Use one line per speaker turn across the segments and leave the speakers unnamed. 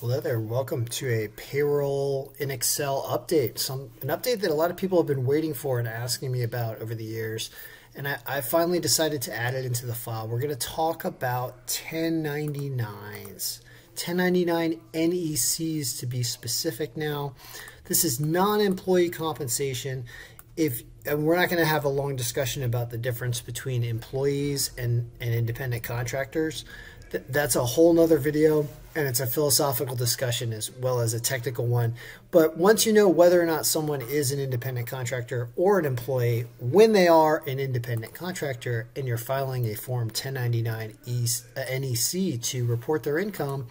Hello there. Welcome to a payroll in Excel update. Some an update that a lot of people have been waiting for and asking me about over the years. And I, I finally decided to add it into the file. We're going to talk about 1099s. 1099 NECs to be specific now. This is non-employee compensation. If and we're not going to have a long discussion about the difference between employees and, and independent contractors. That's a whole nother video and it's a philosophical discussion as well as a technical one. But once you know whether or not someone is an independent contractor or an employee, when they are an independent contractor and you're filing a Form 1099 NEC uh, to report their income,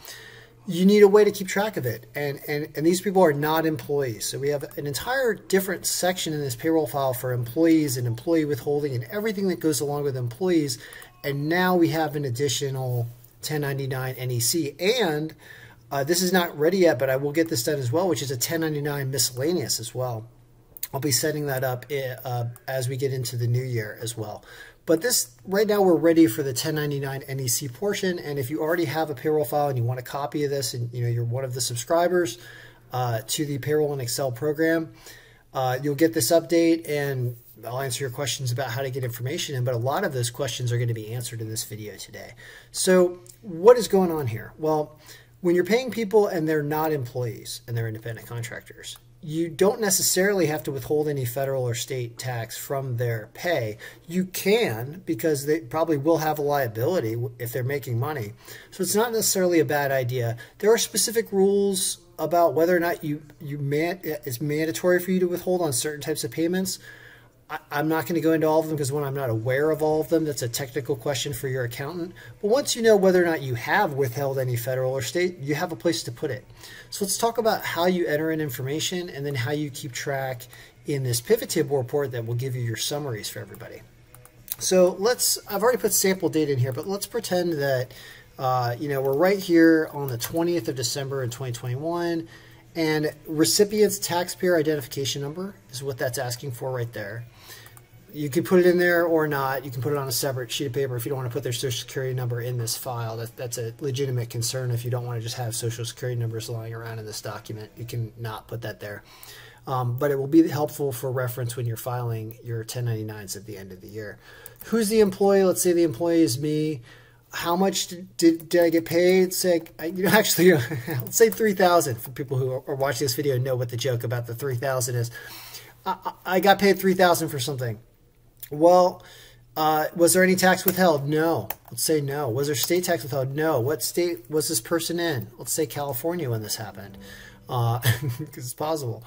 you need a way to keep track of it. And, and, and these people are not employees. So we have an entire different section in this payroll file for employees and employee withholding and everything that goes along with employees. And now we have an additional 1099 NEC. And uh, this is not ready yet, but I will get this done as well, which is a 1099 miscellaneous as well. I'll be setting that up eh, uh, as we get into the new year as well. But this right now we're ready for the 1099 NEC portion. And if you already have a payroll file and you want a copy of this, and you know you're one of the subscribers uh, to the payroll in Excel program, uh, you'll get this update and I'll answer your questions about how to get information in, but a lot of those questions are going to be answered in this video today. So what is going on here? Well, when you're paying people and they're not employees and they're independent contractors, you don't necessarily have to withhold any federal or state tax from their pay. You can because they probably will have a liability if they're making money. So it's not necessarily a bad idea. There are specific rules about whether or not you you man, it's mandatory for you to withhold on certain types of payments. I, am not going to go into all of them because when I'm not aware of all of them, that's a technical question for your accountant. But once you know whether or not you have withheld any federal or state, you have a place to put it. So let's talk about how you enter in information and then how you keep track in this pivot table report that will give you your summaries for everybody. So let's, I've already put sample data in here, but let's pretend that, uh, you know, we're right here on the 20th of December in 2021 and recipient's taxpayer identification number is what that's asking for right there. You can put it in there or not. You can put it on a separate sheet of paper if you don't want to put their social security number in this file. That, that's a legitimate concern if you don't want to just have social security numbers lying around in this document. You can not put that there. Um, but it will be helpful for reference when you're filing your 1099s at the end of the year. Who's the employee? Let's say the employee is me how much did, did, did I get paid? Say, you know, actually, let's say 3000 for people who are watching this video know what the joke about the 3000 is. I, I got paid 3000 for something. Well, uh, was there any tax withheld? No. Let's say no. Was there state tax withheld? No. What state was this person in? Let's say California when this happened, because uh, it's possible.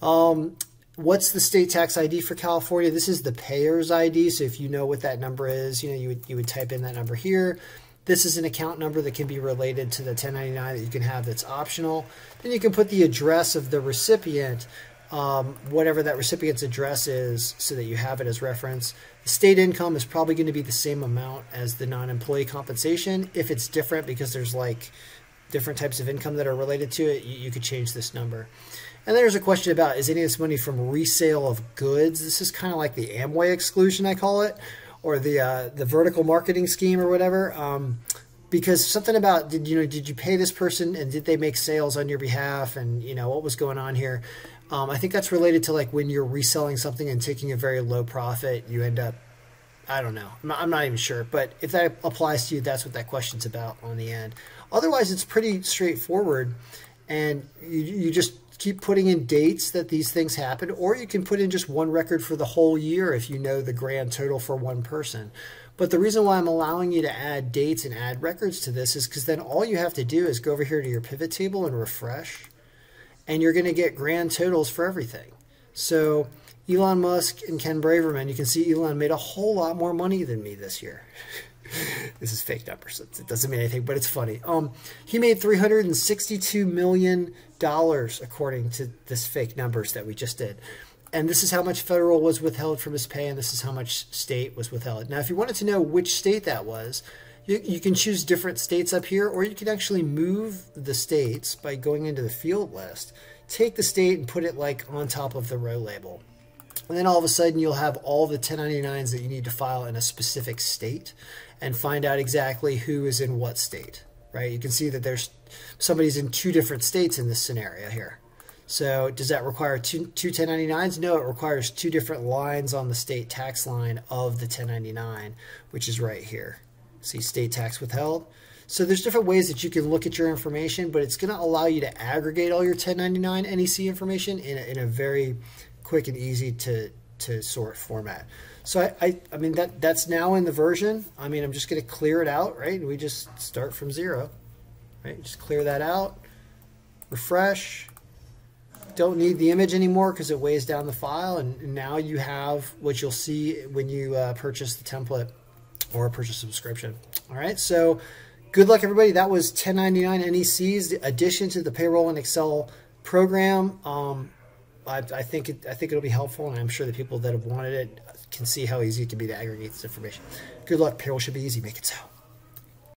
Um, what's the state tax ID for California? This is the payer's ID. So if you know what that number is, you know, you would, you would type in that number here. This is an account number that can be related to the 1099 that you can have that's optional. Then you can put the address of the recipient, um, whatever that recipient's address is, so that you have it as reference. The state income is probably going to be the same amount as the non-employee compensation. If it's different because there's like different types of income that are related to it, you, you could change this number. And there's a question about is any of this money from resale of goods? This is kind of like the Amway exclusion, I call it, or the uh, the vertical marketing scheme or whatever. Um, because something about did you know did you pay this person and did they make sales on your behalf and you know what was going on here? Um, I think that's related to like when you're reselling something and taking a very low profit, you end up I don't know. I'm not, I'm not, even sure. But if that applies to you, that's what that question's about on the end. Otherwise, it's pretty straightforward. And you, you just keep putting in dates that these things happen, or you can put in just one record for the whole year if you know the grand total for one person. But the reason why I'm allowing you to add dates and add records to this is because then all you have to do is go over here to your pivot table and refresh, and you're going to get grand totals for everything. So Elon Musk and Ken Braverman, you can see Elon made a whole lot more money than me this year. this is fake numbers. It doesn't mean anything, but it's funny. Um, he made three hundred and sixty-two million dollars according to this fake numbers that we just did. And this is how much federal was withheld from his pay, and this is how much state was withheld. Now, if you wanted to know which state that was, you, you can choose different states up here, or you can actually move the states by going into the field list. Take the state and put it like on top of the row label. And then all of a sudden you'll have all the 1099s that you need to file in a specific state and find out exactly who is in what state. right? You can see that there's somebody's in two different states in this scenario here. So does that require two, two 1099s? No, it requires two different lines on the state tax line of the 1099, which is right here. See state tax withheld. So there's different ways that you can look at your information, but it's going to allow you to aggregate all your 1099 NEC information in a, in a very quick and easy to, to sort format. So I, I, I mean, that that's now in the version. I mean, I'm just going to clear it out, right? And We just start from zero, right? Just clear that out, refresh. Don't need the image anymore because it weighs down the file. And now you have what you'll see when you uh, purchase the template or purchase subscription. All right, so good luck, everybody. That was 1099 NEC's addition to the payroll and Excel program. Um, I, I, think it, I think it'll be helpful, and I'm sure the people that have wanted it can see how easy it can be to aggregate this information. Good luck. Payroll should be easy. Make it so.